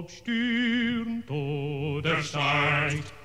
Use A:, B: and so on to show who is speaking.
A: Obstürmt oder steigt.